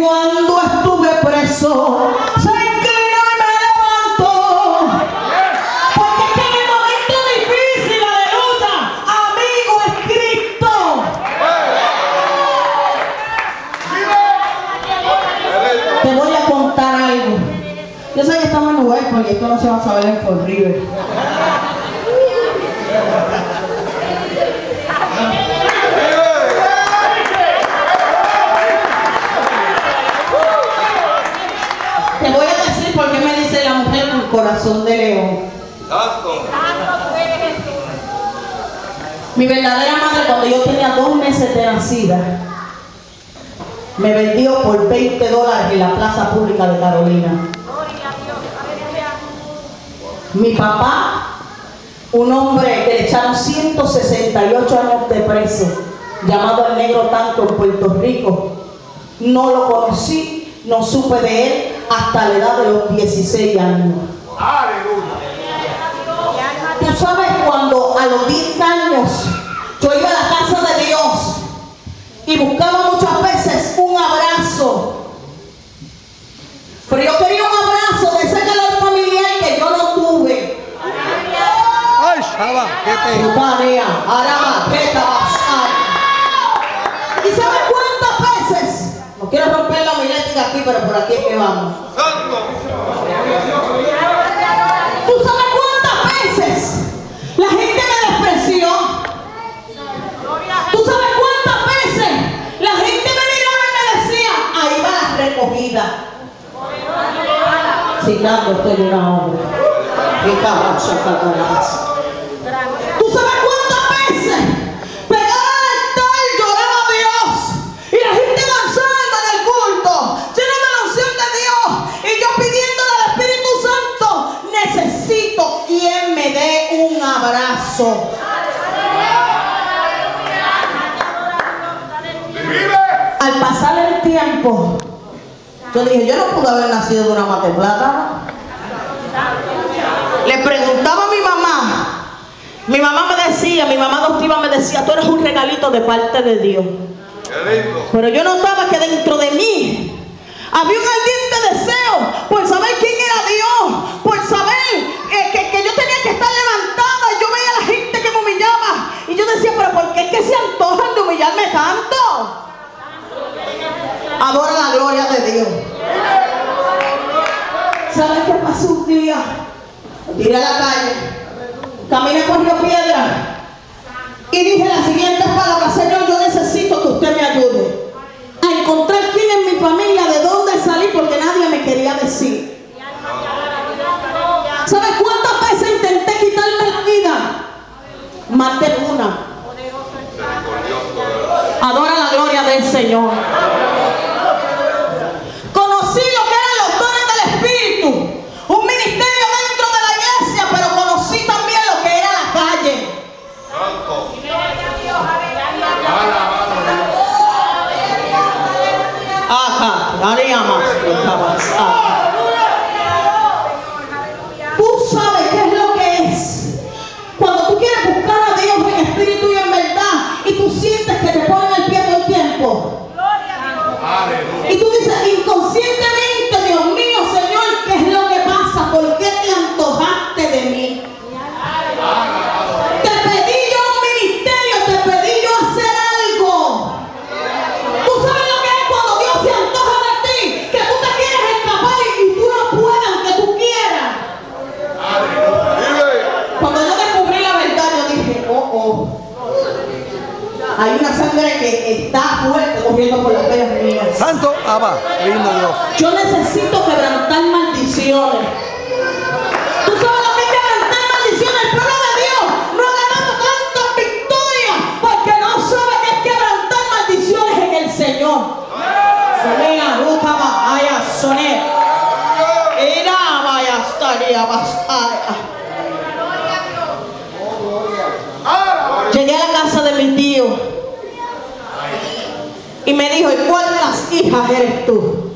cuando estuve preso, se inclinó y me levantó. Porque es que en el momento difícil, aleluya, amigo es Cristo. Te voy a contar algo. Yo sé que estamos en huérfano y esto no se va a saber en Fort River. Corazón de león. Mi verdadera madre cuando yo tenía dos meses de nacida me vendió por 20 dólares en la plaza pública de Carolina. Mi papá, un hombre que le echaron 168 años de preso, llamado el negro tanto en Puerto Rico, no lo conocí, no supe de él hasta la edad de los 16 años. Sabes cuando a los 10 años yo iba a la casa de Dios y buscaba muchas veces un abrazo. Pero yo quería un abrazo de ese calor familiar que yo no tuve. Ay, Shaba, ¿qué te? Peta, basal. ¿Y sabes cuántas veces? No quiero romper la homilética aquí, pero por aquí es que vamos. ¿Tú sabes cuántas veces la gente me despreció? ¿Tú sabes cuántas veces la gente me miraba y me decía, ahí va la recogida? Citando, estoy una obra. ¿Qué caballo cacarás? ¿Tú sabes cuántas veces pegaba al altar lloraba a Dios? Y la gente danzando en el culto, lleno de la unción de Dios. Y yo pidiéndole al Espíritu Santo, necesito quien me dé un abrazo. Al pasar el tiempo, yo dije, yo no pude haber nacido de una mate plata. Le preguntaba a mi mamá, mi mamá me decía, mi mamá adoptiva me decía, tú eres un regalito de parte de Dios. Pero yo notaba que dentro de mí había un ardiente deseo por saber quién era Dios, por saber eh, que, que yo tenía que estar levantada. Yo veía a la gente que me humillaba y yo decía, pero ¿por qué es que se antojan de humillarme tanto? Adora la gloria de Dios. ¿Sabes qué pasó un día? Tiré a la calle, caminé por Río Piedra y dije las siguientes palabras, Señor, yo necesito que usted me ayude a encontrar quién es mi familia, de dónde salí, porque nadie me quería decir. ¿Sabes cuántas veces intenté quitarme la vida? Más de una. Adora la gloria del Señor. Corriendo por las venas mías. Santo Abba, lindo Dios. Yo necesito quebrantar maldiciones. hijos. ¿Y cuál de las hijas eres tú?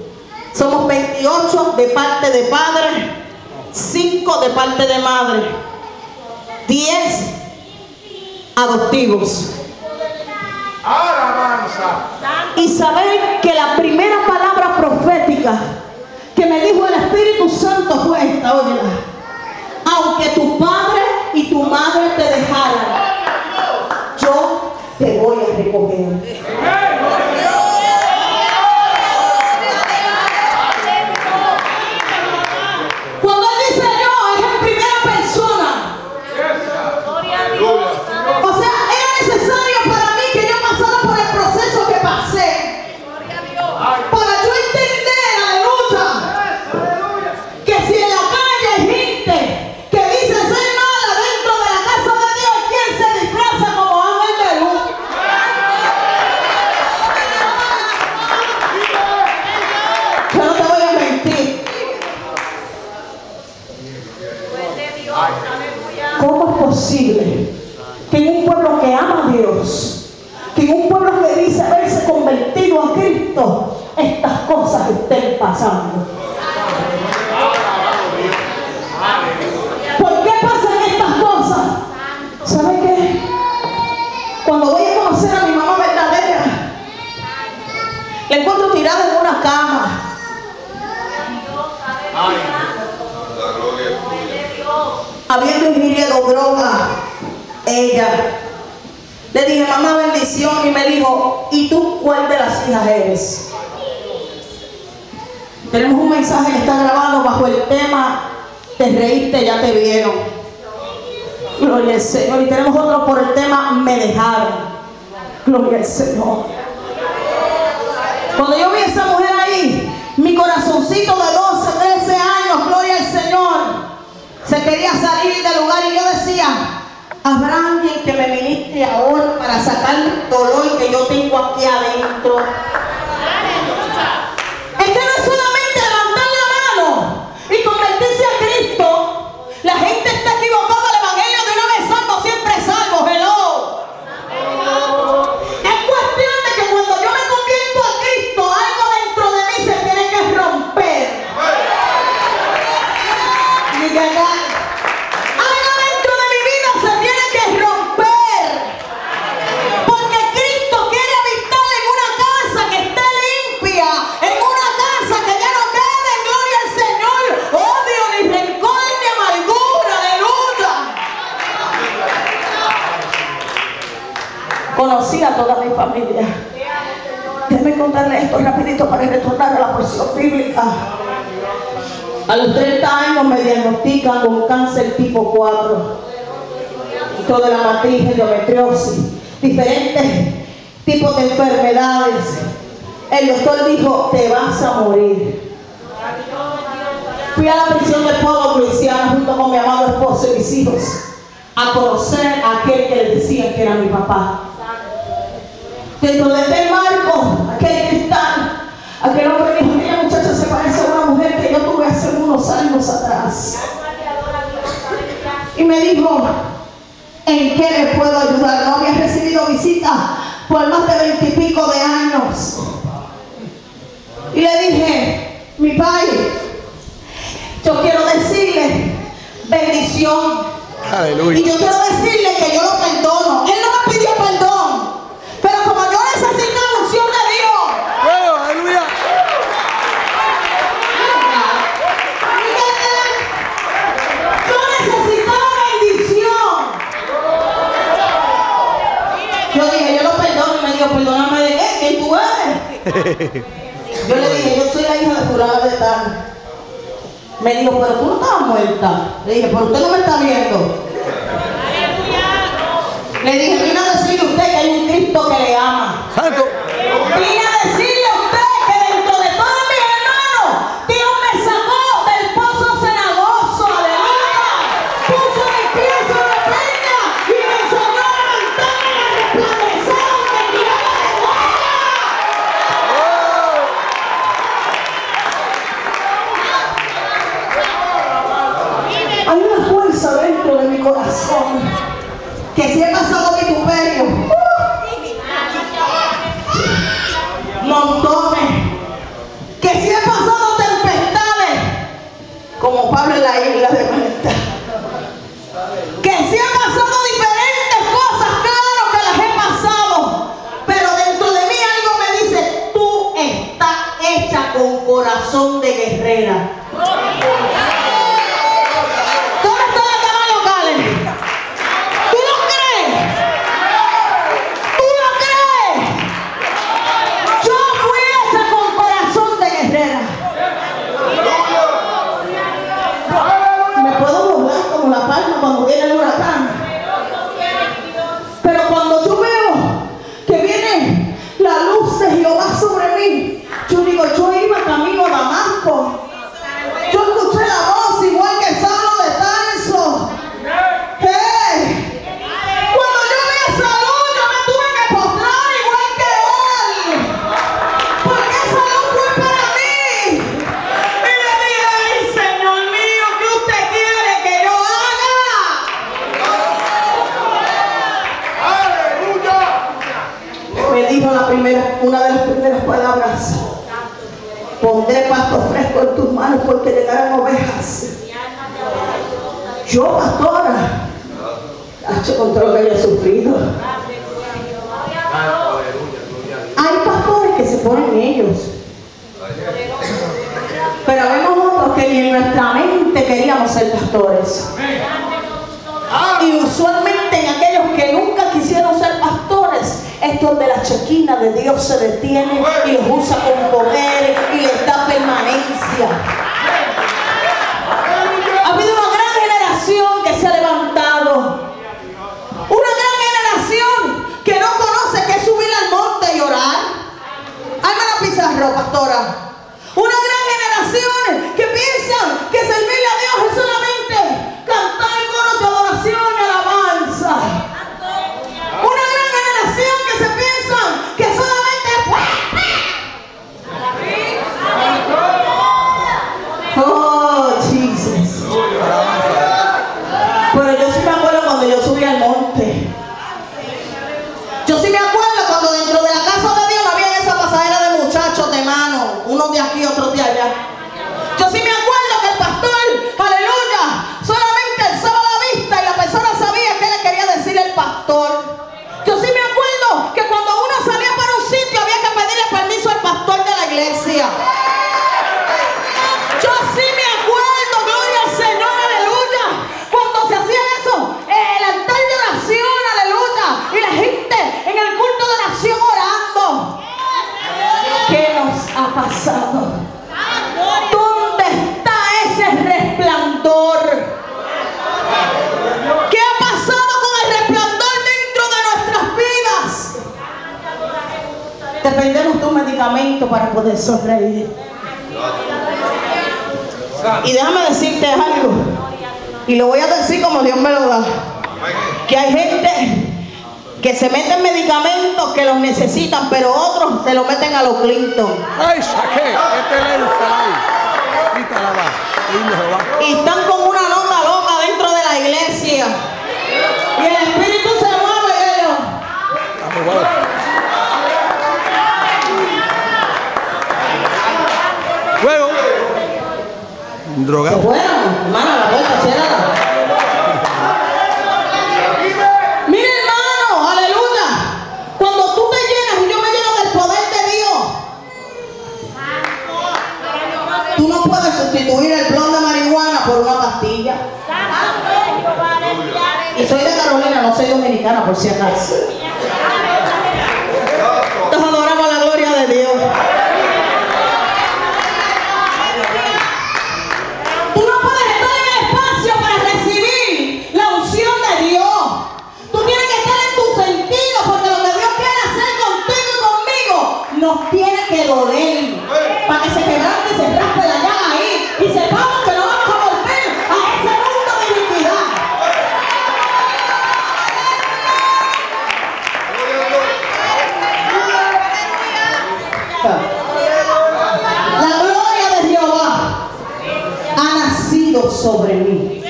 Somos 28 de parte de padre, 5 de parte de madre, 10 adoptivos. Y saber que la primera palabra profética que me dijo el Espíritu Santo estas cosas estén pasando? ¿Por qué pasan estas cosas? ¿Sabe qué? Cuando voy a conocer a mi mamá verdadera, la encuentro tirada en una cama. habiendo ingerido droga, ella. Le dije, mamá, bendición, y me dijo, ¿y tú cuál de las hijas eres? Tenemos un mensaje que está grabado bajo el tema, te reíste, ya te vieron. Gloria al Señor. Y tenemos otro por el tema, me dejaron. Gloria al Señor. Cuando yo vi a esa mujer ahí, mi corazoncito de 12, 13 años, gloria al Señor, se quería salir del lugar y yo decía, ¿habrá alguien que me ministre ahora para sacar el dolor que yo tengo aquí adentro? Toda mi familia. Déjeme contarle esto rapidito para retornar a la porción bíblica. A los 30 años me diagnostican con cáncer tipo 4. Hijo de la matriz, endometriosis, diferentes tipos de enfermedades. El doctor dijo, te vas a morir. Fui a la prisión de Pueblo Cristiano junto con mi amado esposo y mis hijos a conocer a aquel que le decían que era mi papá. Dentro de aquel marco, aquel cristal, aquel hombre dijo, aquella muchacha se parece a una mujer que yo tuve hace unos años atrás. Y me dijo, ¿en qué le puedo ayudar? No había recibido visita por más de veintipico de años. Y le dije, mi padre, yo quiero decirle bendición. Y Aleluya. yo quiero decirle que yo lo perdono. Él no me pidió perdón. Pero como yo necesitaba unción de Dios, Bueno, aleluya. yo necesitaba bendición. Yo dije, yo lo perdono. Y me dijo, perdóname de qué, ¿quién tú eres? Yo le dije, yo soy la hija de fulano de tal. Me dijo, pero tú no estabas muerta. Le dije, pero usted no me está viendo. Le dije, vine a decirle a usted que hay un Cristo que le ama. Santo. Vine a decirle primera, una de las primeras palabras. Pondré pasto fresco en tus manos porque llegarán ovejas. Yo, pastora, hecho con lo que yo he sufrido. Hay pastores que se ponen ellos. Pero vemos otros que ni en nuestra mente queríamos ser pastores. Y usualmente en aquellos que nunca quisieron ser pastores, es donde la chequina de Dios se detiene y los usa con poder y les da permanencia. Ha habido una gran generación que se ha levantado. Una gran generación que no conoce que subir al monte y orar. Hazme la pizarro, pastora. Una gran generación que piensan Dependemos de un medicamento para poder sonreír. Y déjame decirte algo, y lo voy a decir como Dios me lo da, que hay gente que se meten medicamentos que los necesitan, pero otros se lo meten a los Clinton. Ay, saqué. Este. Y están con una nota loca dentro de la iglesia. Y el espíritu se mueve y ellos. Vamos, vamos. Fuego. Se Drogado. fueron, hermana, la puerta cierra. Mira, hermano, aleluya. Cuando tú te llenas y yo me lleno del poder de Dios, tú no puedes sustituir el blon de marihuana por una pastilla. Y soy de Carolina, no soy dominicana, por si acaso. Entonces adoramos la gloria de Dios. Tú no puedes estar en el espacio para recibir la unción de Dios. Tú tienes que estar en tu sentido porque lo que Dios quiere hacer contigo y conmigo nos tiene que doler. Para que se quebrante y se raspe la llaga ahí y sepamos que no vamos a volver a ese mundo de iniquidad. La gloria de Jehová ha nacido sobre mí.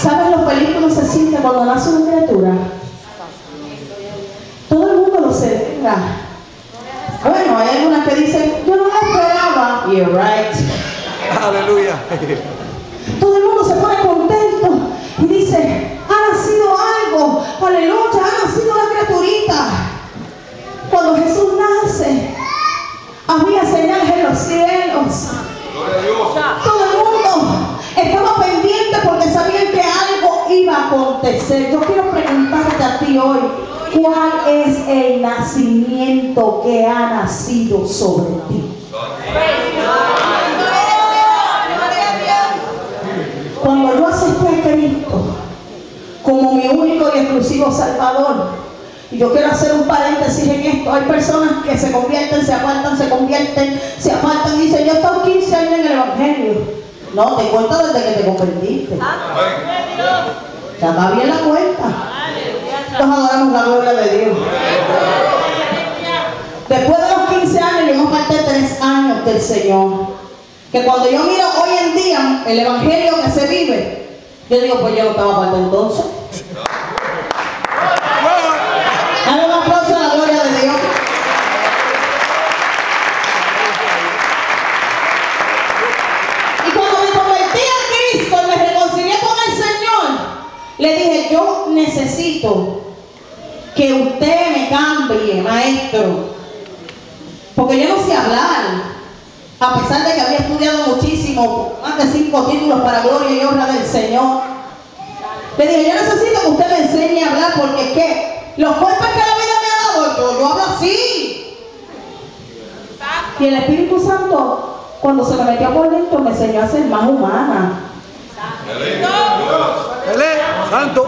¿Sabes lo feliz que uno se siente cuando nace una criatura? Todo el mundo lo celebra. Bueno, hay algunas que dicen, yo no lo esperaba. You're right. Aleluya. Todo el mundo se pone contento y dice, ha nacido algo, aleluya, ha nacido la criaturita. Cuando Jesús nace, había señales en los cielos. Todo el mundo estaba pendiente porque sabían que algo iba a Yo quiero preguntarte a ti hoy, ¿cuál es el nacimiento que ha nacido sobre ti? Cuando yo acepté a Cristo como mi único y exclusivo Salvador, y yo quiero hacer un paréntesis en esto, hay personas que se convierten, se apartan, se convierten, se apartan y dicen, yo he estado 15 años en el Evangelio. No, te cuento desde que te convertiste. Está bien la cuenta. Entonces adoramos la gloria de Dios. Después de los 15 años, yo me aparté 3 años del Señor. Que cuando yo miro hoy en día el evangelio que se vive, yo digo, pues yo no estaba aparte entonces. Dale un aplauso a la gloria de Dios. Necesito que usted me cambie, maestro. Porque yo no sé hablar. A pesar de que había estudiado muchísimo, más de cinco títulos para gloria y honra del Señor. Le dije, yo necesito que usted me enseñe a hablar porque es que los golpes que la vida me ha dado, yo, yo hablo así. Y el Espíritu Santo, cuando se me metió por dentro, me enseñó a ser más humana. Él es santo.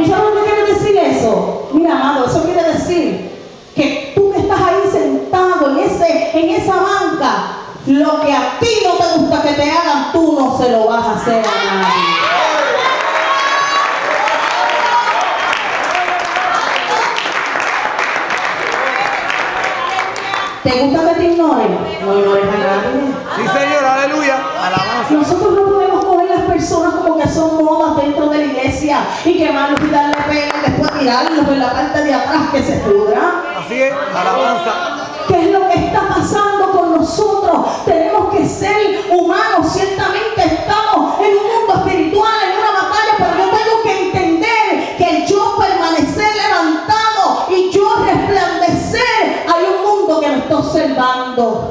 ¿Y sabes lo que quiere decir eso? Mira, amado, eso quiere decir que tú que estás ahí sentado en, ese, en esa banca, lo que a ti no te gusta que te hagan, tú no se lo vas a hacer a nadie. ¿Te gusta que te ignoren? No ignores a nadie. Sí, Señor, aleluya. Alabanza. Nosotros no personas como que son modas dentro de la iglesia y quemarlos y darle pena y después tirarlos en la parte de atrás que se pudran. Así es, alabanza. ¿Qué es lo que está pasando con nosotros? Tenemos que ser humanos. Ciertamente estamos en un mundo espiritual, en una batalla, pero yo tengo que entender que yo permanecer levantado y yo resplandecer, hay un mundo que me está observando.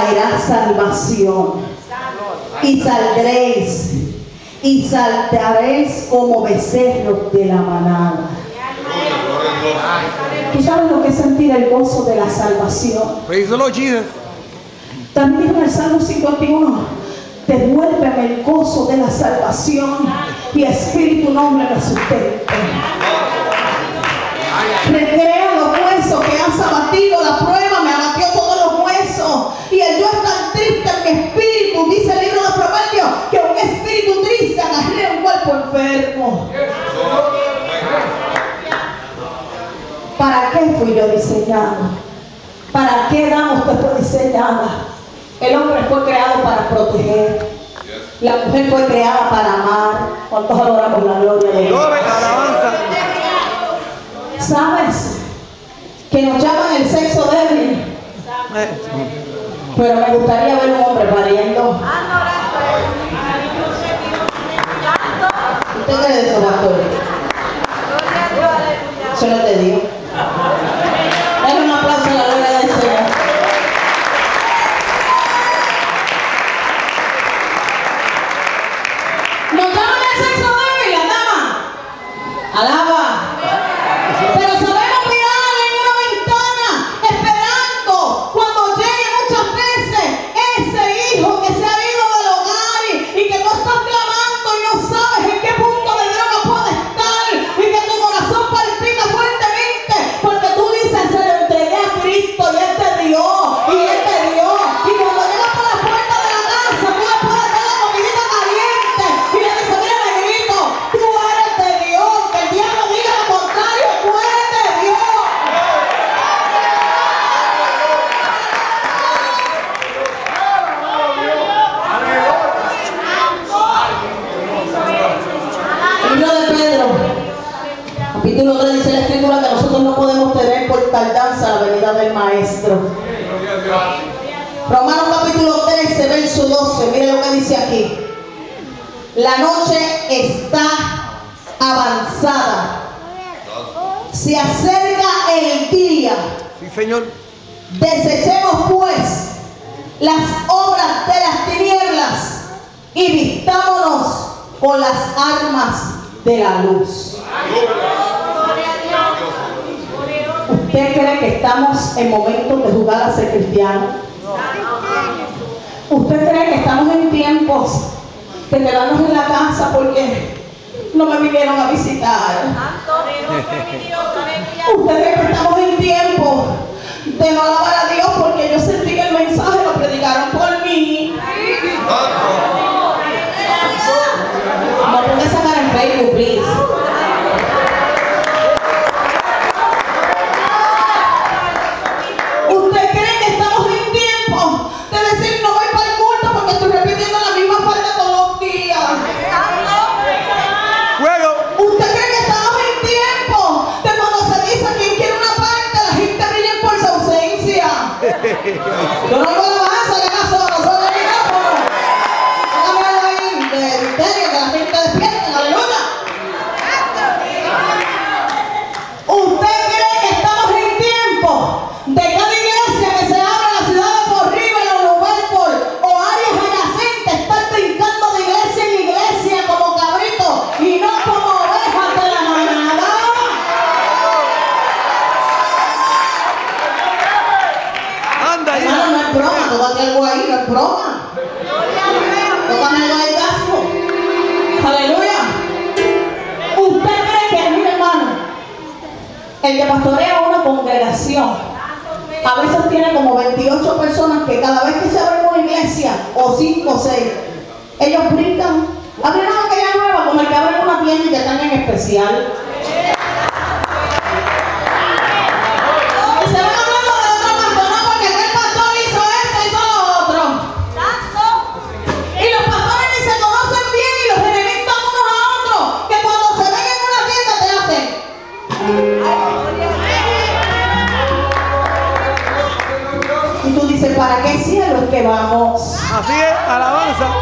Traerá salvación. Y saldréis y saltaréis como becerros de la manada. ¿Tú sabes lo que es sentir el gozo de la salvación? Praise the Lord Jesus. También en el Salmo 51, devuélveme el gozo de la salvación y espíritu nombre me sustente. Recrea los huesos que has abatido, la fui yo diseñado? ¿Para qué damos usted fue diseñada? El hombre fue creado para proteger. La mujer fue creada para amar. ¿Cuántos adoramos la gloria de Dios? ¿Sabes? Que nos llaman el sexo débil. Pero me gustaría ver un hombre pariendo. ¿Usted cree de eso, pastor? Eso no es de Alaba. Tardanza la venida del Maestro. Romanos capítulo 13, verso 12, mire lo que dice aquí. La noche está avanzada. Se acerca el día. Sí, Señor. Desechemos pues las obras de las tinieblas y vistámonos con las armas de la luz. ¿Usted cree que estamos en momentos de jugar a ser cristiano? ¿Usted cree que estamos en tiempos de quedarnos en la casa porque no me vinieron a visitar? ¿Usted cree que estamos en tiempo de no alabar a Dios porque yo sentí que el mensaje lo predicaron por mí? No puede sacar en Facebook, please. Como 28 personas que cada vez que se abre una iglesia, o 5 o 6, ellos brincan. Abren una aquella nueva como el que abre una tienda y te están en especial. ¿Para qué cielo es que vamos? Así es, alabanza.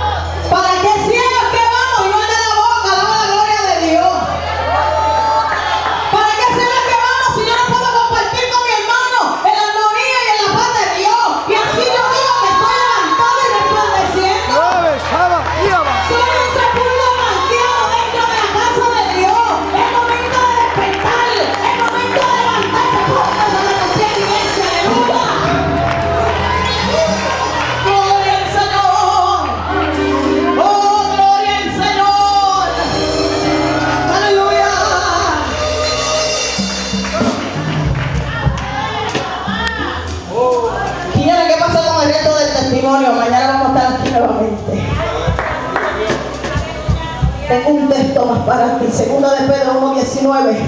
Tengo un texto más para ti, segundo de Pedro 1.19.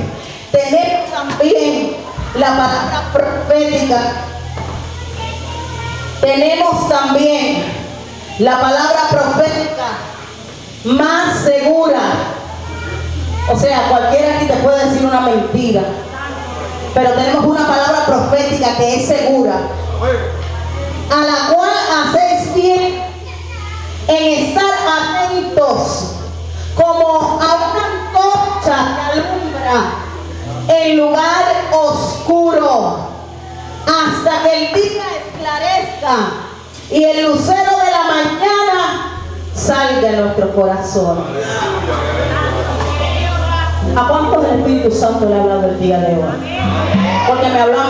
Tenemos también la palabra profética. Tenemos también la palabra profética más segura. O sea, cualquiera aquí te puede decir una mentira. Pero tenemos una palabra profética que es segura. A la cual hacéis bien en estar atentos como a una antorcha que alumbra en lugar oscuro hasta que el día esclarezca y el lucero de la mañana salga en nuestro corazón. ¿A cuántos del Espíritu Santo le ha hablado el día de hoy? Porque me habló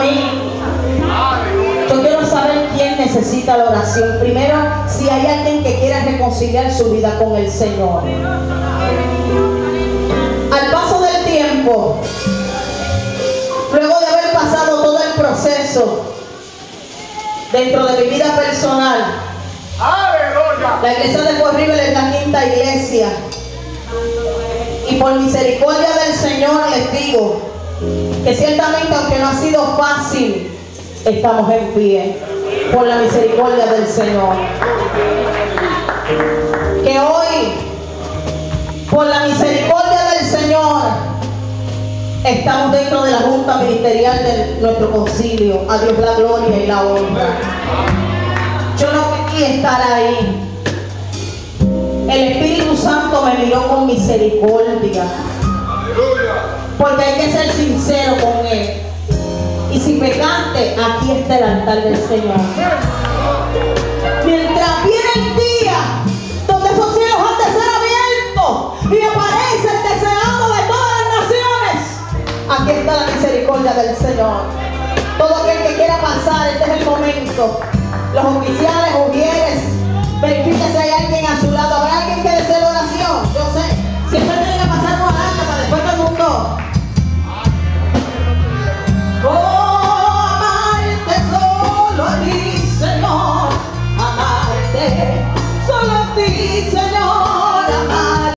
necesita la oración. Primero, si hay alguien que quiera reconciliar su vida con el Señor. Al paso del tiempo, luego de haber pasado todo el proceso dentro de mi vida personal, la iglesia de Corrible es la quinta iglesia. Y por misericordia del Señor les digo que ciertamente aunque no ha sido fácil, estamos en pie por la misericordia del Señor. Que hoy, por la misericordia del Señor, estamos dentro de la junta ministerial de nuestro concilio. A Dios la gloria y la honra. Yo no quería estar ahí. El Espíritu Santo me miró con misericordia. Porque hay que ser sincero con Él. Y si pecante, aquí está el altar del Señor. Mientras viene el día donde esos cielos han de ser abiertos y aparece el deseado de todas las naciones, aquí está la misericordia del Señor. Todo aquel que quiera pasar, este es el momento. Los oficiales, ujieres, verifica si hay alguien a su lado. ¿Habrá alguien que desee la oración? Yo sé. Siempre tiene que pasar por alta para después todo el mundo.